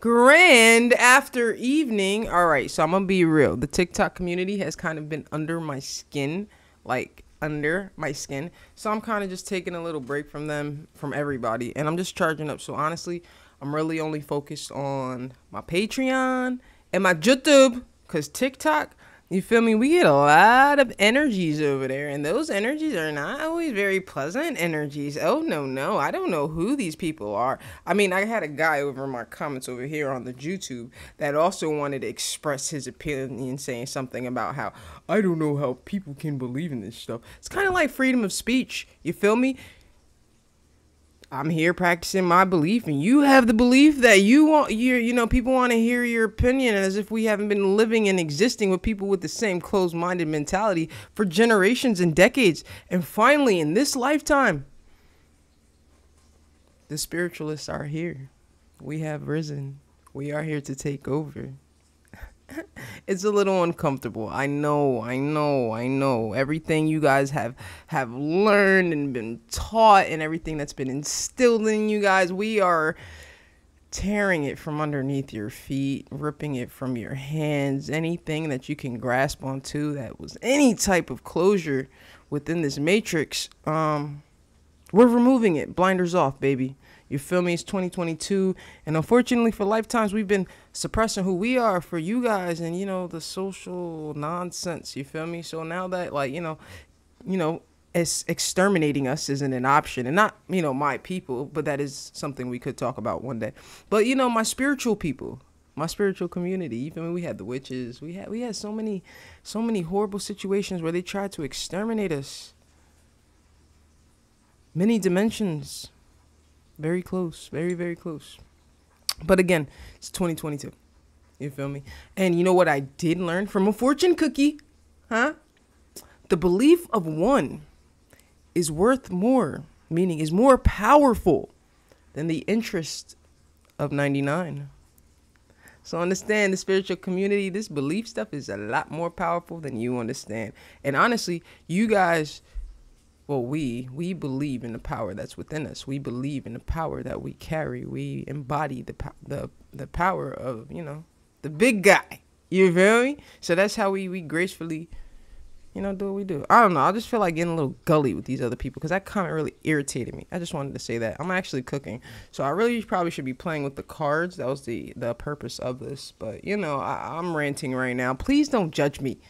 grand after evening. All right, so I'm gonna be real. The TikTok community has kind of been under my skin, like under my skin. So I'm kind of just taking a little break from them, from everybody, and I'm just charging up. So honestly, I'm really only focused on my Patreon and my YouTube, cause TikTok you feel me? We get a lot of energies over there, and those energies are not always very pleasant energies. Oh, no, no. I don't know who these people are. I mean, I had a guy over in my comments over here on the YouTube that also wanted to express his opinion, saying something about how I don't know how people can believe in this stuff. It's kind of like freedom of speech. You feel me? I'm here practicing my belief, and you have the belief that you want you you know people want to hear your opinion, as if we haven't been living and existing with people with the same closed-minded mentality for generations and decades, and finally in this lifetime, the spiritualists are here. We have risen. We are here to take over. It's a little uncomfortable. I know, I know, I know. Everything you guys have have learned and been taught and everything that's been instilled in you guys, we are tearing it from underneath your feet, ripping it from your hands, anything that you can grasp onto that was any type of closure within this matrix. Um we're removing it. Blinders off, baby. You feel me? It's 2022, and unfortunately for lifetimes, we've been suppressing who we are for you guys, and you know the social nonsense. You feel me? So now that like you know, you know, it's exterminating us isn't an option, and not you know my people, but that is something we could talk about one day. But you know my spiritual people, my spiritual community. Even when we had the witches, we had we had so many, so many horrible situations where they tried to exterminate us. Many dimensions very close. Very, very close. But again, it's 2022. You feel me? And you know what I did learn from a fortune cookie? Huh? The belief of one is worth more, meaning is more powerful than the interest of 99. So understand the spiritual community, this belief stuff is a lot more powerful than you understand. And honestly, you guys well we we believe in the power that's within us. We believe in the power that we carry. We embody the the the power of you know the big guy. You feel me? So that's how we we gracefully you know do what we do. I don't know. I just feel like getting a little gully with these other people because that comment really irritated me. I just wanted to say that. I'm actually cooking. So i really probably should be playing with the cards. That was the the purpose of this. But you know I, i'm ranting right now. Please don't judge me.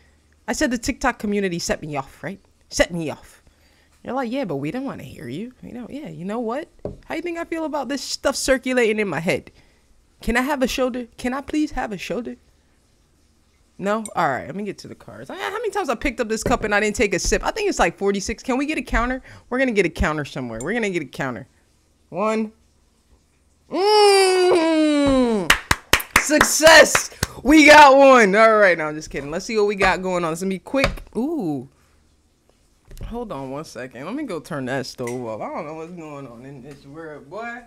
I said the tiktok community set me off right? Set me off you're like, yeah, but we don't want to hear you. You know, yeah, you know what? How you think I feel about this stuff circulating in my head? Can I have a shoulder? Can I please have a shoulder? No? All right, let me get to the cards. How many times I picked up this cup and I didn't take a sip? I think it's like 46. Can we get a counter? We're going to get a counter somewhere. We're going to get a counter. One. Mmm. Success. We got one. All right, no, I'm just kidding. Let's see what we got going on. It's going to be quick. Ooh. Hold on one second. Let me go turn that stove off. I don't know what's going on in this world, boy.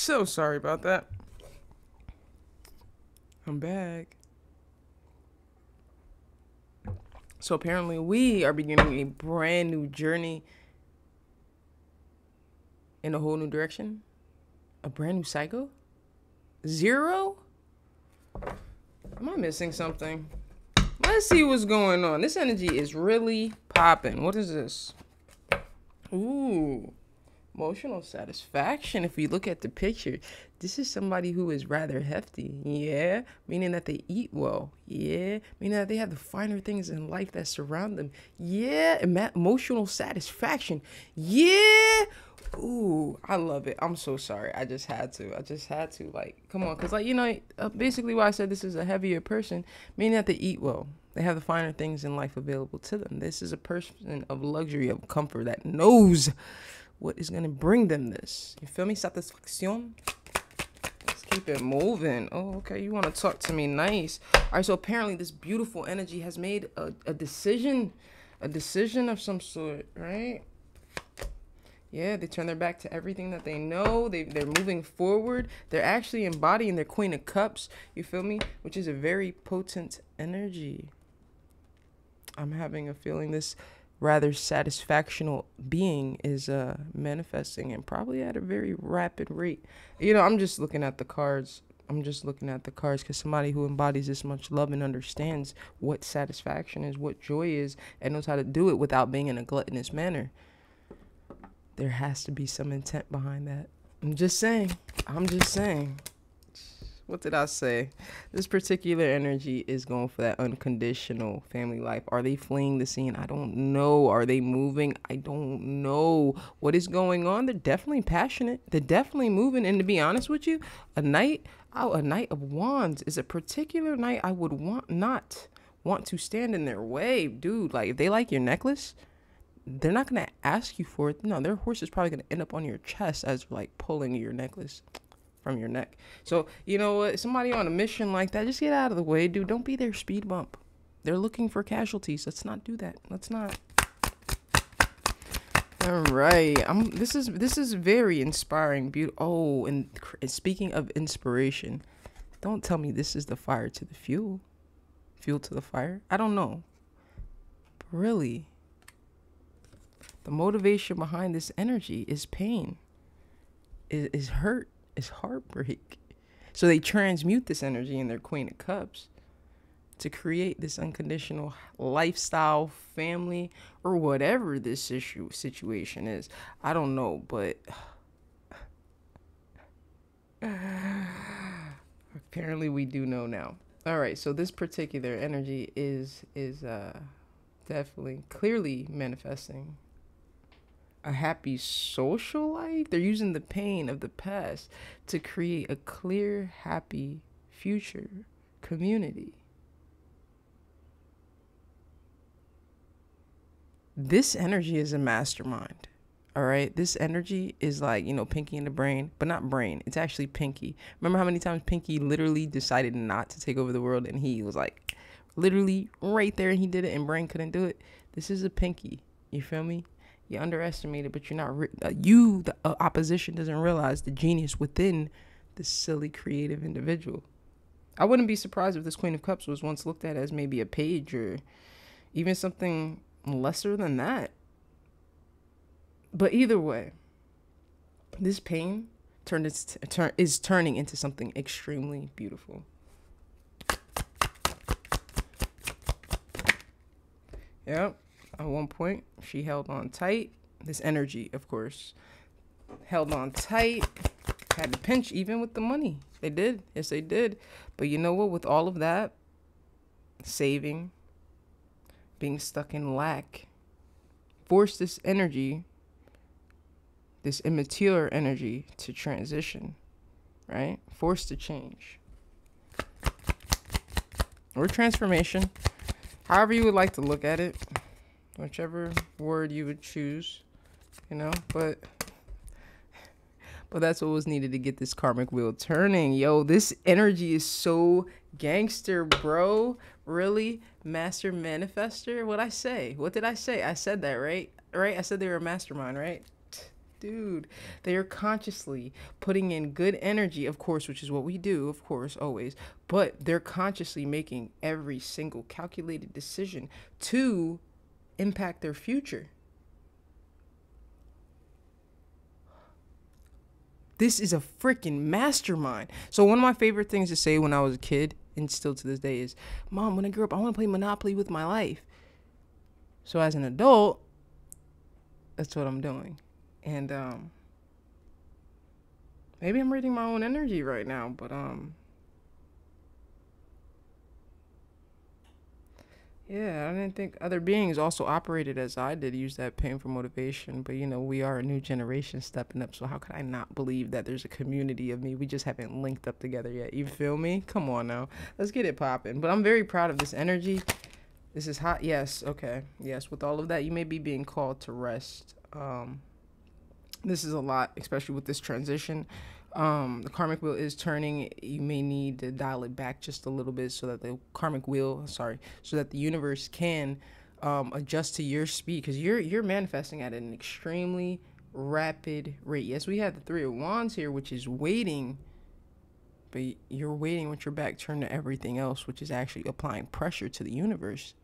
So sorry about that. I'm back. So apparently, we are beginning a brand new journey in a whole new direction. A brand new cycle? Zero? Am I missing something? Let's see what's going on. This energy is really popping. What is this? Ooh emotional satisfaction if we look at the picture this is somebody who is rather hefty yeah meaning that they eat well yeah meaning that they have the finer things in life that surround them yeah emotional satisfaction yeah Ooh, I love it. I'm so sorry. I just had to. I just had to. Like, come on, cause like you know, uh, basically why I said this is a heavier person, meaning that they eat well. They have the finer things in life available to them. This is a person of luxury, of comfort that knows what is going to bring them this. You feel me? Satisfaction. Let's keep it moving. Oh, okay. You want to talk to me nice. All right. So apparently this beautiful energy has made a, a decision, a decision of some sort, right? Yeah, they turn their back to everything that they know. They, they're moving forward. They're actually embodying their Queen of Cups, you feel me? Which is a very potent energy. I'm having a feeling this rather satisfactional being is uh, manifesting and probably at a very rapid rate. You know, I'm just looking at the cards. I'm just looking at the cards because somebody who embodies this much love and understands what satisfaction is, what joy is, and knows how to do it without being in a gluttonous manner. There has to be some intent behind that. I'm just saying. I'm just saying what did I say? This particular energy is going for that unconditional family life. Are they fleeing the scene? I don't know. Are they moving? I don't know. What is going on? They're definitely passionate. They're definitely moving. And to be honest with you, a knight, oh, a knight of wands is a particular knight I would want not want to stand in their way, dude. Like if they like your necklace, they're not gonna ask you for it. No, their horse is probably gonna end up on your chest as like pulling your necklace from your neck. So, you know what? Somebody on a mission like that, just get out of the way, dude. Don't be their speed bump. They're looking for casualties. Let's not do that. Let's not. All right. I'm this is this is very inspiring. Beautiful. Oh, and, and speaking of inspiration, don't tell me this is the fire to the fuel. Fuel to the fire? I don't know. Really, the motivation behind this energy is pain. Is, is hurt is heartbreak. So they transmute this energy in their Queen of Cups to create this unconditional lifestyle, family, or whatever this issue situation is. I don't know, but apparently we do know now. All right, so this particular energy is is uh definitely clearly manifesting a happy social life. They're using the pain of the past to create a clear, happy future community. This energy is a mastermind. All right. This energy is like, you know, Pinky in the brain, but not brain. It's actually Pinky. Remember how many times Pinky literally decided not to take over the world and he was like literally right there and he did it and brain couldn't do it? This is a Pinky. You feel me? You underestimate it, but you're not. Re- uh, you, the uh, opposition, doesn't realize the genius within this silly creative individual. I wouldn't be surprised if this Queen of Cups was once looked at as maybe a page or even something lesser than that. But either way, this pain turned its turn is turning into something extremely beautiful. Yep at one point. She held on tight. This energy, of course, held on tight. Had to pinch even with the money. They did. Yes, they did. But you know what? With all of that, saving, being stuck in lack, forced this energy, this immature energy, to transition, right? Forced to change. Or transformation. However, you would like to look at it whichever word you would choose, you know, but but that's what was needed to get this karmic wheel turning. Yo, this energy is so gangster, bro. Really? Master manifester? What I say? What did I say? I said that, right? Right? I said they were a mastermind, right? dude. They are consciously putting in good energy, of course, which is what we do, of course, always. But they're consciously making every single calculated decision to impact their future. This is a freaking mastermind. So one of my favorite things to say when I was a kid and still to this day is, "Mom, when I grow up, I want to play Monopoly with my life." So as an adult, that's what I'm doing. And um maybe I'm reading my own energy right now, but um Yeah, I didn't think other beings also operated as I did, use that pain for motivation. But you know, we are a new generation stepping up, so how could I not believe that there's a community of me? We just haven't linked up together yet. You feel me? Come on now, let's get it popping. But I'm very proud of this energy. This is hot. Yes, okay. Yes, with all of that, you may be being called to rest. Um, this is a lot, especially with this transition um, the karmic wheel is turning, you may need to dial it back just a little bit so that the karmic wheel, sorry, so that the universe can um, adjust to your speed because you're you're manifesting at an extremely rapid rate. Yes, we have the three of wands here, which is waiting, but you're waiting with your back turned to everything else, which is actually applying pressure to the universe.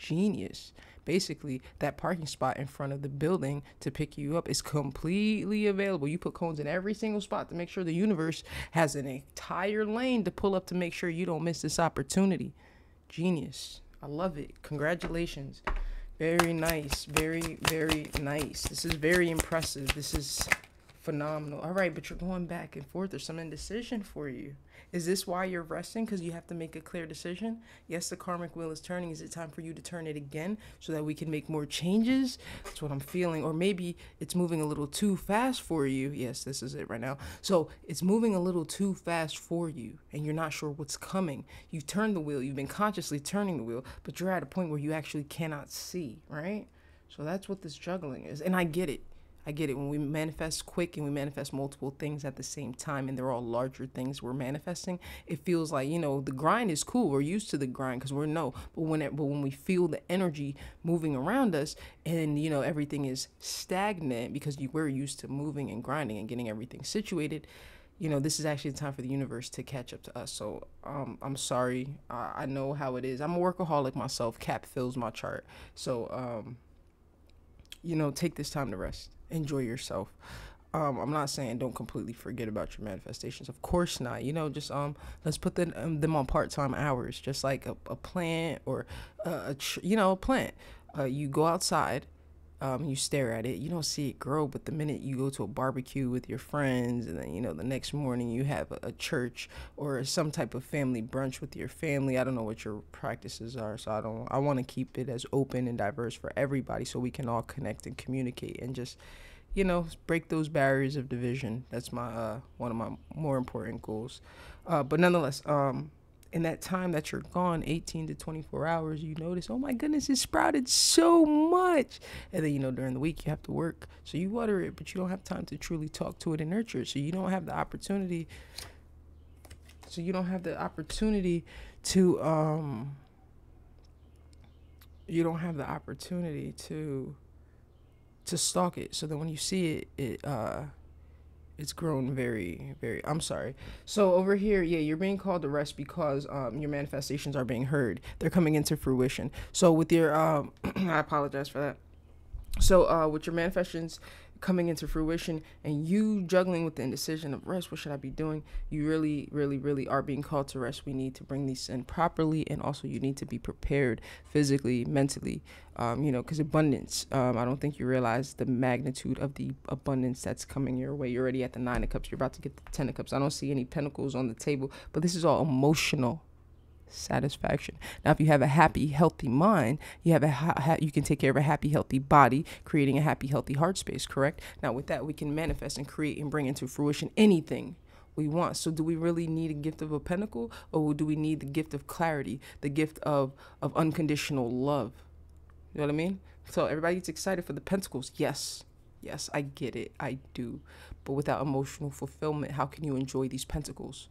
Genius basically that parking spot in front of the building to pick you up is completely available. You put cones in every single spot to make sure the universe has an entire lane to pull up to make sure you don't miss this opportunity. Genius. I love it. Congratulations. Very nice. Very, very nice. This is very impressive. This is phenomenal. All right, but you're going back and forth. There's some indecision for you. Is this why you're resting? Because you have to make a clear decision? Yes, the karmic wheel is turning. Is it time for you to turn it again so that we can make more changes? That's what I'm feeling. Or maybe it's moving a little too fast for you. Yes, this is it right now. So it's moving a little too fast for you and you're not sure what's coming. You've turned the wheel, you've been consciously turning the wheel, but you're at a point where you actually cannot see, right? So that's what this juggling is. And I get it. I get it. When we manifest quick and we manifest multiple things at the same time and they're all larger things we're manifesting, it feels like, you know, the grind is cool. We're used to the grind because we're no. But when it, but when we feel the energy moving around us and, you know, everything is stagnant because you, we're used to moving and grinding and getting everything situated, you know, this is actually the time for the universe to catch up to us. So um, I'm sorry. I, I know how it is. I'm a workaholic myself. Cap fills my chart. So, um, you know, take this time to rest enjoy yourself. Um, I'm not saying don't completely forget about your manifestations. Of course not. You know, just um, let's put them, um, them on part-time hours, just like a, a plant or a, a you know a plant. Uh, you go outside, um, you stare at it. You don't see it grow, but the minute you go to a barbecue with your friends, and then you know the next morning you have a, a church or some type of family brunch with your family. I don't know what your practices are, so I don't. I want to keep it as open and diverse for everybody, so we can all connect and communicate and just you know, break those barriers of division. That's my uh, one of my more important goals. Uh, but nonetheless, um, in that time that you're gone, 18 to 24 hours, you notice, oh my goodness, it sprouted so much. And then, you know, during the week, you have to work. So you water it, but you don't have time to truly talk to it and nurture it. So you don't have the opportunity. So you don't have the opportunity to, um, you don't have the opportunity to to stalk it so that when you see it it uh it's grown very very i'm sorry. So over here yeah you're being called to rest because um your manifestations are being heard. They're coming into fruition. So with your um i apologize for that. So uh with your manifestations coming into fruition and you juggling with the indecision of rest what should i be doing? You really really really are being called to rest. We need to bring these in properly and also you need to be prepared physically mentally um, you know because abundance um, i don't think you realize the magnitude of the abundance that's coming your way. You're already at the nine of cups. You're about to get the ten of cups. I don't see any pentacles on the table but this is all emotional satisfaction. Now, if you have a happy, healthy mind, you have a you can take care of a happy, healthy body, creating a happy, healthy heart space. Correct. Now, with that, we can manifest and create and bring into fruition anything we want. So, do we really need a gift of a pentacle, or do we need the gift of clarity, the gift of of unconditional love? You know what I mean? So everybody gets excited for the pentacles. Yes. Yes, I get it. I do. But without emotional fulfillment, how can you enjoy these pentacles?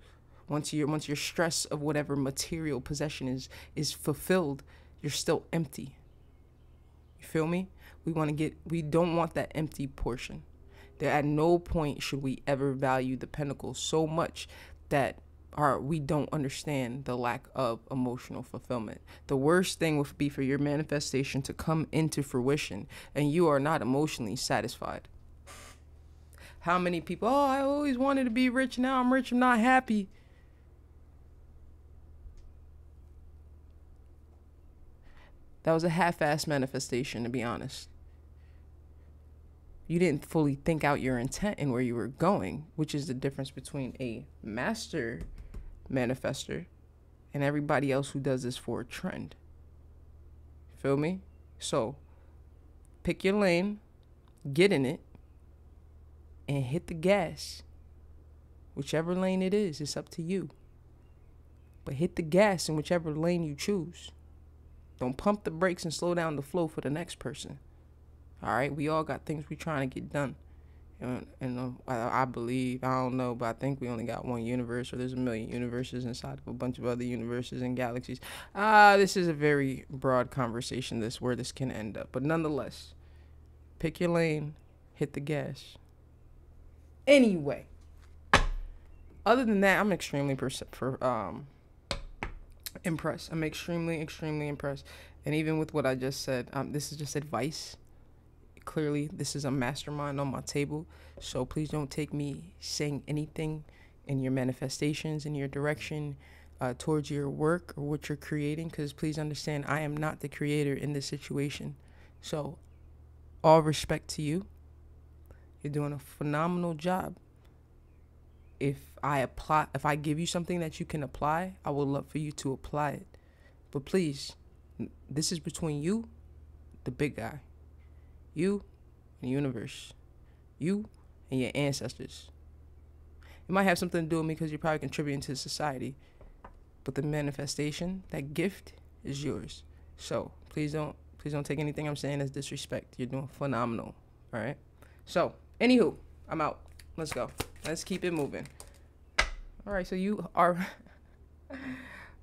Once your once your stress of whatever material possession is is fulfilled you're still empty you feel me we want to get we don't want that empty portion That at no point should we ever value the pentacle so much that our we don't understand the lack of emotional fulfillment. The worst thing would be for your manifestation to come into fruition and you are not emotionally satisfied. How many people, oh, I always wanted to be rich, now I'm rich, I'm not happy. That was a half assed manifestation, to be honest. You didn't fully think out your intent and where you were going, which is the difference between a master manifester and everybody else who does this for a trend. Feel me? So, pick your lane, get in it, and hit the gas. Whichever lane it is, it's up to you. But hit the gas in whichever lane you choose. Don't pump the brakes and slow down the flow for the next person. All right, we all got things we're trying to get done. And, and uh, I, I believe, I don't know, but I think we only got one universe, or there's a million universes inside of a bunch of other universes and galaxies. Ah, uh, this is a very broad conversation, this where this can end up. But nonetheless, pick your lane, hit the gas. Anyway, other than that, I'm extremely for, um, impressed. I'm extremely, extremely impressed. And even with what I just said, um, this is just advice. Clearly, this is a mastermind on my table. So please don't take me saying anything in your manifestations, in your direction, uh, towards your work or what you're creating. Because please understand, I am not the creator in this situation. So, all respect to you. You're doing a phenomenal job if I apply if I give you something that you can apply, I would love for you to apply it. But please, this is between you, the big guy. You and the universe. You and your ancestors. It might have something to do with me because you're probably contributing to society. But the manifestation, that gift is yours. So please don't please don't take anything I'm saying as disrespect. You're doing phenomenal. All right. So, anywho, I'm out. Let's go. Let's keep it moving. All right, so you are.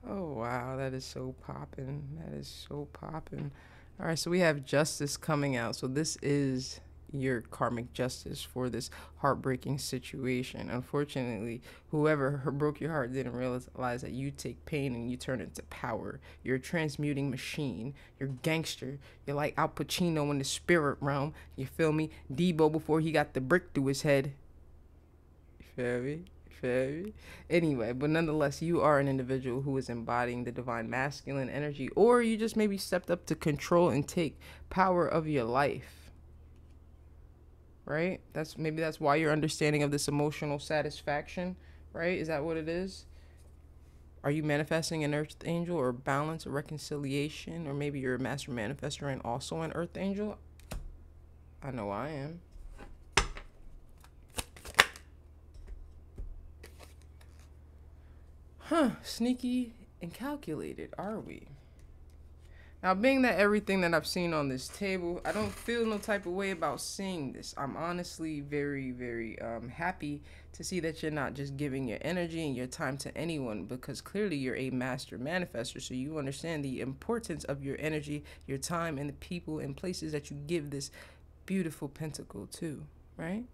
oh wow, that is so popping. That is so popping. All right, so we have justice coming out. So this is your karmic justice for this heartbreaking situation. Unfortunately, whoever broke your heart didn't realize that you take pain and you turn it to power. You're a transmuting machine. You're gangster. You're like Al Pacino in the spirit realm. You feel me? Deebo before he got the brick through his head. Feel me? Feel me? Anyway, but nonetheless, you are an individual who is embodying the divine masculine energy, or you just maybe stepped up to control and take power of your life. Right? That's maybe that's why your understanding of this emotional satisfaction, right? Is that what it is? Are you manifesting an earth angel or balance or reconciliation? Or maybe you're a master manifester and also an earth angel? I know I am. Huh, sneaky and calculated, are we? Now, being that everything that I've seen on this table, I don't feel no type of way about seeing this. I'm honestly very, very um, happy to see that you're not just giving your energy and your time to anyone because clearly you're a master manifester. So you understand the importance of your energy, your time, and the people and places that you give this beautiful pentacle to, right?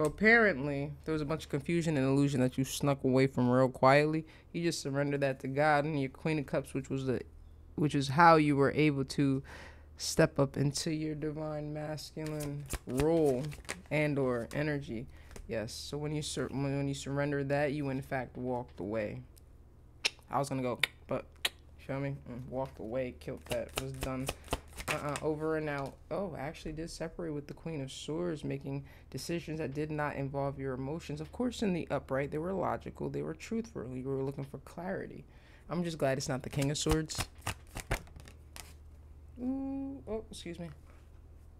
So apparently, there was a bunch of confusion and illusion that you snuck away from real quietly. You just surrendered that to God and your Queen of Cups, which was the, which is how you were able to step up into your divine masculine role and or energy. Yes. So when you sur- when you surrender that, you in fact walked away. I was gonna go, but show me, mm, walked away, killed that, was done uh-uh, over and out. Oh, I actually did separate with the Queen of Swords, making decisions that did not involve your emotions. Of course, in the upright, they were logical, they were truthful. You were looking for clarity. I'm just glad it's not the King of Swords. Ooh, oh, excuse me.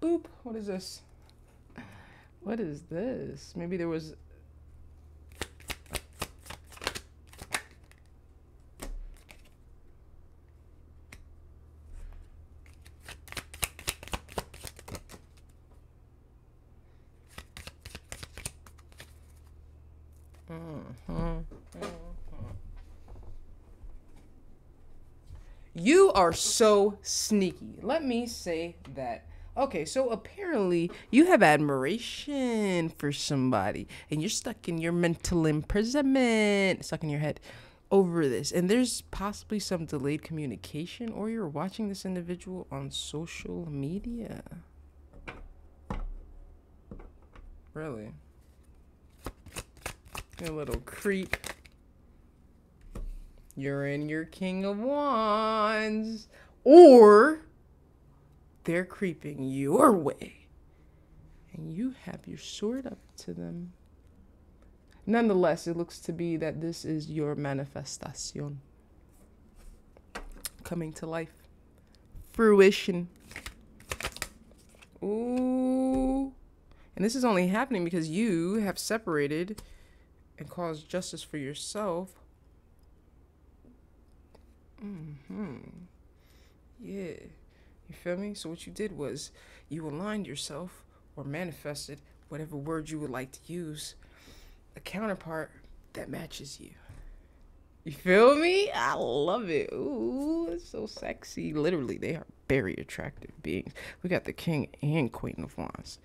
Boop. What is this? What is this? Maybe there was Mm-hmm. You are so sneaky. Let me say that. Okay, so apparently you have admiration for somebody and you're stuck in your mental imprisonment, stuck in your head over this. And there's possibly some delayed communication, or you're watching this individual on social media. Really? You little creep. You're in your King of Wands. Or they're creeping your way. And you have your sword up to them. Nonetheless, it looks to be that this is your manifestation coming to life. Fruition. Ooh. And this is only happening because you have separated and caused justice for yourself. Mm-hmm. Yeah. You feel me? So what you did was you aligned yourself or manifested whatever word you would like to use a counterpart that matches you. You feel me? I love it. Ooh, it's so sexy. Literally, they are very attractive beings. We got the king and queen of wands.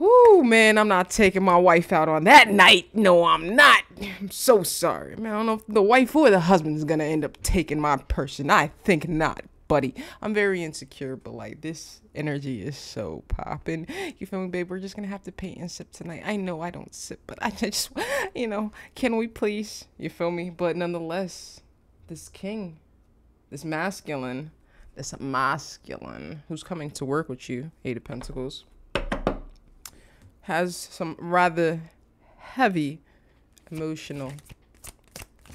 Whoo, man, I'm not taking my wife out on that night. No, I'm not. I'm so sorry. Man, I don't know if the wife or the husband is gonna end up taking my person. I think not buddy. I'm very insecure, but like this energy is so popping. You feel me, babe? We're just gonna have to paint and sip tonight. I know I don't sip, but I just, you know, can we please? You feel me? But nonetheless, this king, this masculine, this masculine who's coming to work with you, Eight of Pentacles, has some rather heavy emotional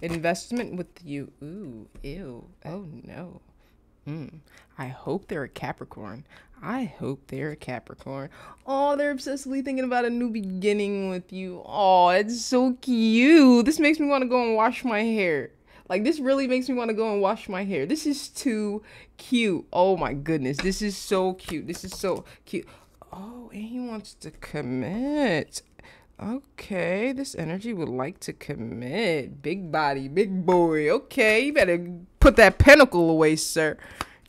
investment with you. Ooh, ew. Oh no. Hmm. I hope they're a Capricorn. I hope they're a Capricorn. Oh, they're obsessively thinking about a new beginning with you. Oh, it's so cute. This makes me want to go and wash my hair. Like, this really makes me want to go and wash my hair. This is too cute. Oh my goodness. This is so cute. This is so cute. Oh, and he wants to commit. Okay, this energy would like to commit. Big body, big boy. Okay, you better put that pentacle away, sir.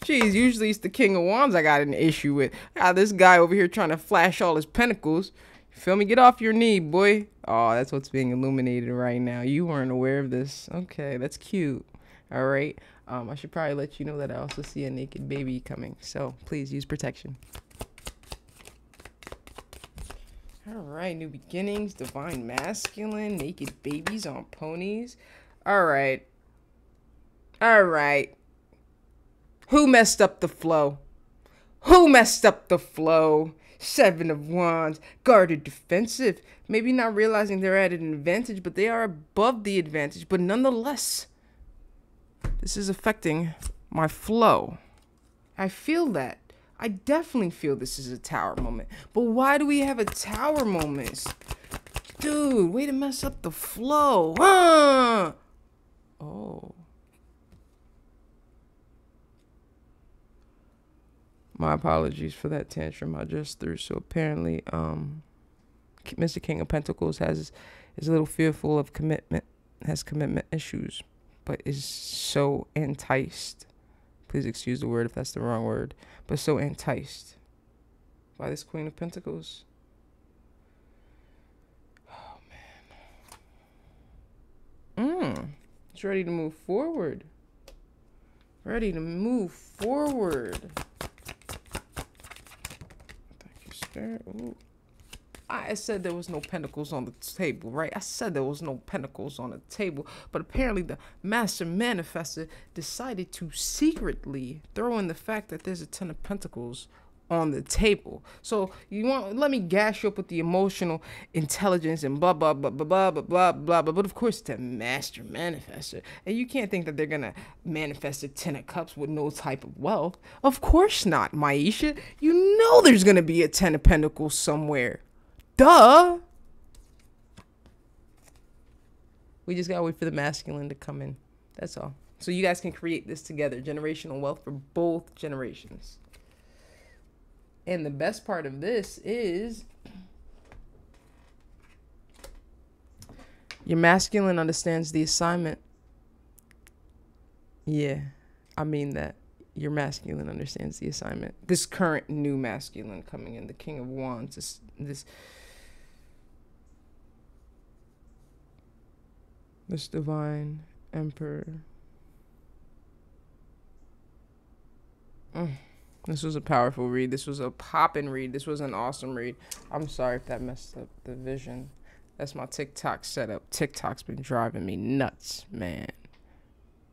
Jeez, usually it's the King of Wands I got an issue with. Ah, this guy over here trying to flash all his pentacles. You feel me? Get off your knee, boy. Oh, that's what's being illuminated right now. You weren't aware of this. Okay, that's cute. All right. Um, I should probably let you know that I also see a naked baby coming. So please use protection. All right, new beginnings, divine masculine, naked babies on ponies. All right. All right. Who messed up the flow? Who messed up the flow? Seven of Wands, guarded defensive. Maybe not realizing they're at an advantage, but they are above the advantage. But nonetheless, this is affecting my flow. I feel that. I definitely feel this is a tower moment. But why do we have a tower moment? Dude, way to mess up the flow. Oh. My apologies for that tantrum I just threw. So apparently, um, Mr. King of Pentacles has is a little fearful of commitment, has commitment issues, but is so enticed Please excuse the word if that's the wrong word. But so enticed by this Queen of Pentacles. Oh, man. Mmm. It's ready to move forward. Ready to move forward. Thank you, Spirit. Ooh. I said there was no pentacles on the table, right? I said there was no pentacles on the table, but apparently the master manifestor decided to secretly throw in the fact that there's a ten of pentacles on the table. So you want let me gash you up with the emotional intelligence and blah blah blah blah blah blah blah blah blah. But of course a master manifester. And you can't think that they're gonna manifest a ten of cups with no type of wealth. Of course not, Maisha. You know there's gonna be a ten of pentacles somewhere. Duh. We just gotta wait for the masculine to come in. That's all. So you guys can create this together. Generational wealth for both generations. And the best part of this is Your masculine understands the assignment. Yeah, I mean that. Your masculine understands the assignment. This current new masculine coming in, the King of Wands, this, this this divine emperor. Mm. This was a powerful read. This was a poppin' read. This was an awesome read. I'm sorry if that messed up the vision. That's my TikTok setup. TikTok's been driving me nuts, man.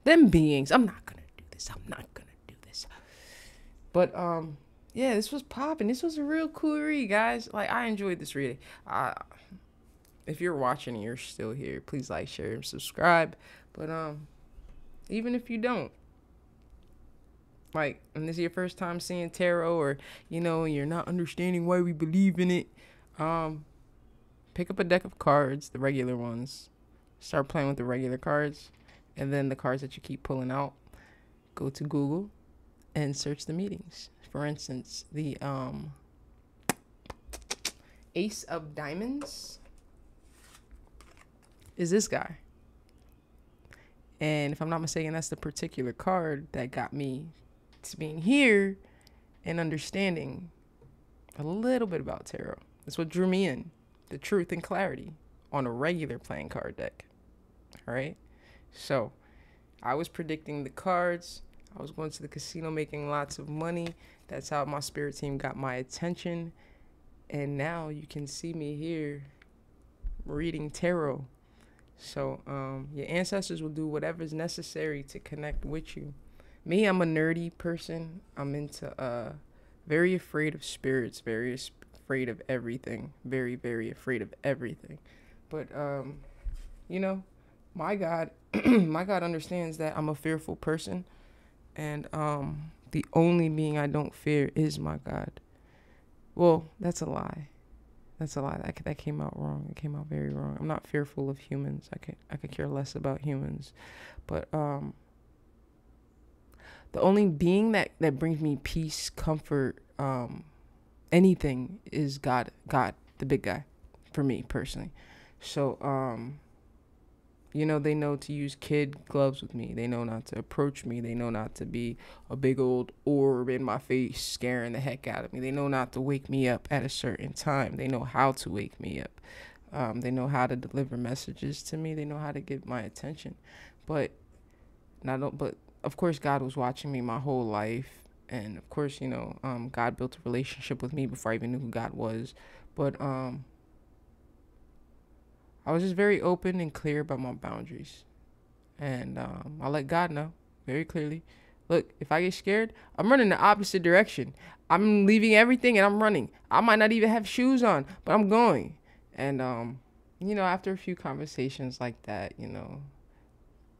Them beings. I'm not gonna do this. I'm not gonna do this. But um, yeah, this was popping. This was a real cool read, guys. Like I enjoyed this reading. Uh, if you're watching and you're still here, please like, share, and subscribe. But um, even if you don't, like, and this is your first time seeing tarot, or you know, you're not understanding why we believe in it, um, pick up a deck of cards, the regular ones. Start playing with the regular cards, and then the cards that you keep pulling out. Go to Google and search the meetings. For instance, the um, Ace of Diamonds is this guy. And if I'm not mistaken, that's the particular card that got me to being here and understanding a little bit about tarot. That's what drew me in the truth and clarity on a regular playing card deck. All right. So I was predicting the cards. I was going to the casino making lots of money. That's how my spirit team got my attention. And now you can see me here reading tarot. So um, your ancestors will do whatever is necessary to connect with you. Me, I'm a nerdy person. I'm into uh, very afraid of spirits, very afraid of everything, very very afraid of everything. But um, you know, my God, my God understands that I'm a fearful person, and um, the only being I don't fear is my God. Well, that's a lie. That's a lie. That that came out wrong. It came out very wrong. I'm not fearful of humans. I could I could care less about humans, but um, the only being that that brings me peace, comfort, um, anything is God. God, the big guy, for me personally. So um, you know, they know to use kid gloves with me. They know not to approach me. They know not to be a big old orb in my face scaring the heck out of me. They know not to wake me up at a certain time. They know how to wake me up. Um, they know how to deliver messages to me. They know how to get my attention. But not but of course God was watching me my whole life. And of course, you know, um, God built a relationship with me before I even knew who God was. But um, I was just very open and clear about my boundaries. And um, I let God know very clearly. Look, if I get scared, I'm running the opposite direction. I'm leaving everything and I'm running. I might not even have shoes on, but I'm going. And um, you know, after a few conversations like that, you know,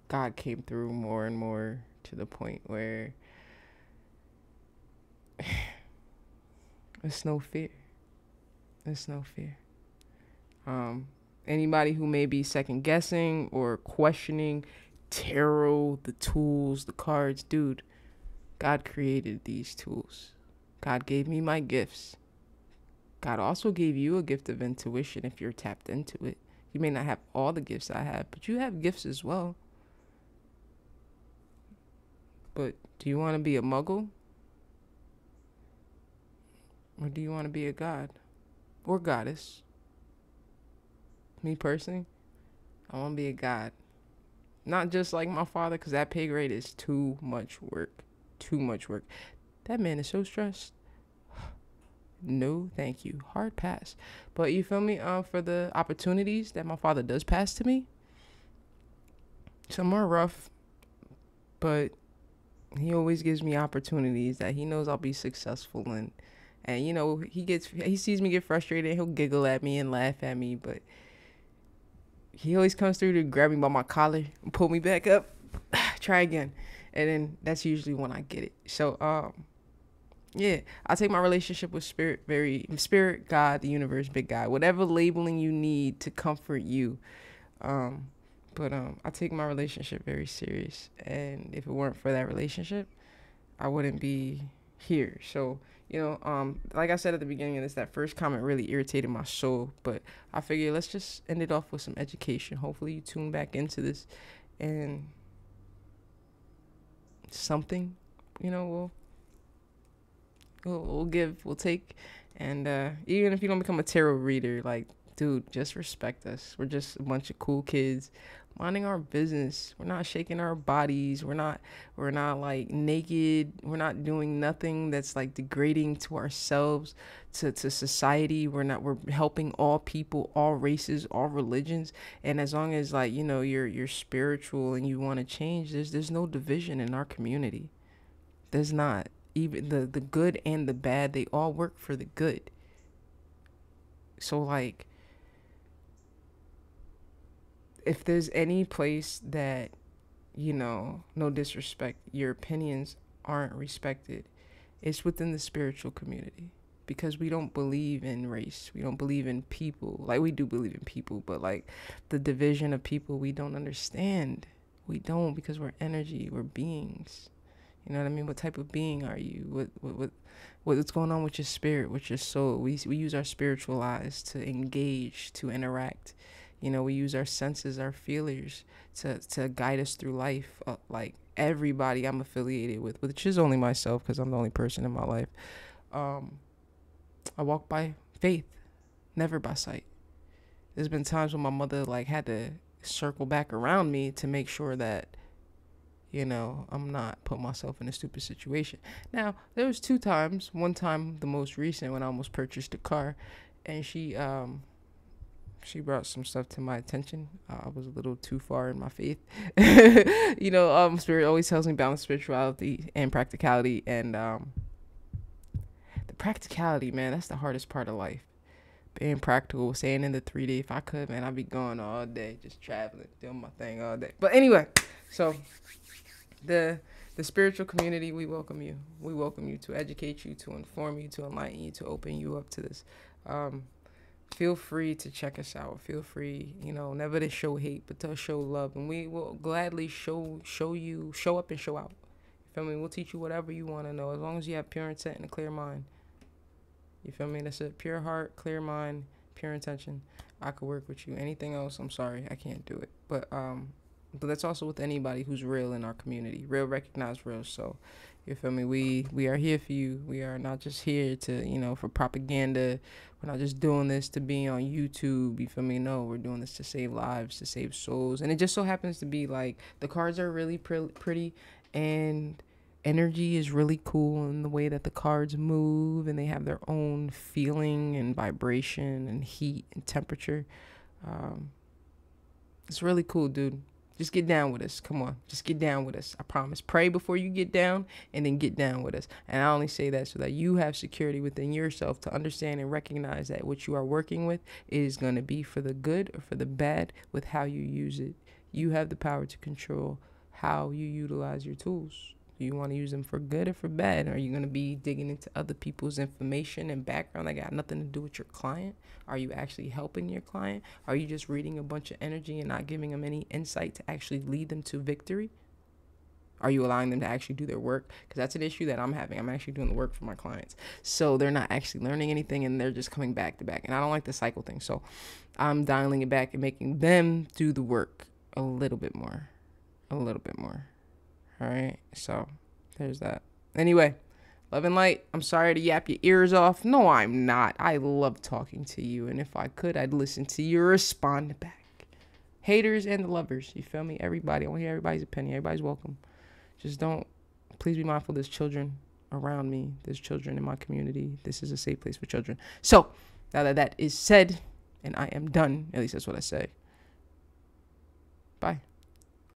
God came through more and more to the point where it's no fear. It's no fear. Um, anybody who may be second guessing or questioning tarot, the tools, the cards, dude, God created these tools. God gave me my gifts. God also gave you a gift of intuition if you're tapped into it. You may not have all the gifts I have, but you have gifts as well. But do you want to be a muggle? Or do you want to be a god? Or goddess? Me personally, I want to be a god. Not just like my father, because that pay grade is too much work. Too much work. That man is so stressed. no, thank you. Hard pass. But you feel me? Um, for the opportunities that my father does pass to me, some are rough, but he always gives me opportunities that he knows I'll be successful in. And you know, he gets he sees me get frustrated, he'll giggle at me and laugh at me, but he always comes through to grab me by my collar and pull me back up. Try again. And then that's usually when I get it. So um yeah, I take my relationship with spirit very spirit, God, the universe, big guy, whatever labeling you need to comfort you. Um but um I take my relationship very serious and if it weren't for that relationship, I wouldn't be here. So you know, um, like I said at the beginning of this, that first comment really irritated my soul. But I figured let's just end it off with some education. Hopefully, you tune back into this, and something, you know, we'll we'll, we'll give, we'll take, and uh, even if you don't become a tarot reader, like dude, just respect us. We're just a bunch of cool kids minding our business. We're not shaking our bodies. We're not we're not like naked. We're not doing nothing that's like degrading to ourselves, to, to society. We're not we're helping all people, all races, all religions. And as long as like, you know, you're you're spiritual and you want to change, there's there's no division in our community. There's not. Even the the good and the bad, they all work for the good. So like if there's any place that you know no disrespect your opinions aren't respected it's within the spiritual community. Because we don't believe in race we don't believe in people like we do believe in people but like the division of people we don't understand. We don't because we're energy we're beings. You know what i mean? What type of being are you? What what, what what's going on with your spirit with your soul? We, we use our spiritual eyes to engage to interact you know, we use our senses, our feelers to, to guide us through life. Uh, like everybody I'm affiliated with, which is only myself because I'm the only person in my life. Um, I walk by faith, never by sight. There's been times when my mother like had to circle back around me to make sure that you know i'm not put myself in a stupid situation now there was two times one time the most recent when i almost purchased a car and she um she brought some stuff to my attention. I was a little too far in my faith. you know, um, spirit always tells me balance spirituality and practicality, and um, the practicality, man, that's the hardest part of life. Being practical, staying in the 3D. If I could, man, I'd be going all day, just traveling, doing my thing all day. But anyway, so the the spiritual community, we welcome you. We welcome you to educate you, to inform you, to enlighten you, to open you up to this. Um, feel free to check us out. Feel free, you know, never to show hate, but to show love, and we will gladly show show you show up and show out. You feel me? We'll teach you whatever you want to know, as long as you have pure intent and a clear mind. You feel me? That's it. Pure heart, clear mind, pure intention. I could work with you. Anything else, I'm sorry, I can't do it. But um, but that's also with anybody who's real in our community. Real recognized real. So you feel me? We we are here for you. We are not just here to, you know, for propaganda. We're not just doing this to be on YouTube. You feel me? No, we're doing this to save lives, to save souls. And it just so happens to be like the cards are really pre- pretty and energy is really cool in the way that the cards move and they have their own feeling and vibration and heat and temperature. Um, it's really cool, dude. Just get down with us. Come on. Just get down with us. I promise. Pray before you get down and then get down with us. And I only say that so that you have security within yourself to understand and recognize that what you are working with is going to be for the good or for the bad with how you use it. You have the power to control how you utilize your tools. Do you want to use them for good or for bad? Are you going to be digging into other people's information and background that got nothing to do with your client? Are you actually helping your client? Are you just reading a bunch of energy and not giving them any insight to actually lead them to victory? Are you allowing them to actually do their work? Because that's an issue that I'm having. I'm actually doing the work for my clients. So they're not actually learning anything and they're just coming back to back. And I don't like the cycle thing. So I'm dialing it back and making them do the work a little bit more. A little bit more. All right. So there's that. Anyway, love and light. I'm sorry to yap your ears off. No, I'm not. I love talking to you. And if I could, I'd listen to you respond back. Haters and the lovers. You feel me? Everybody. I want to hear everybody's opinion. Everybody's welcome. Just don't, please be mindful there's children around me. There's children in my community. This is a safe place for children. So, now that that is said, and I am done, at least that's what I say. Bye.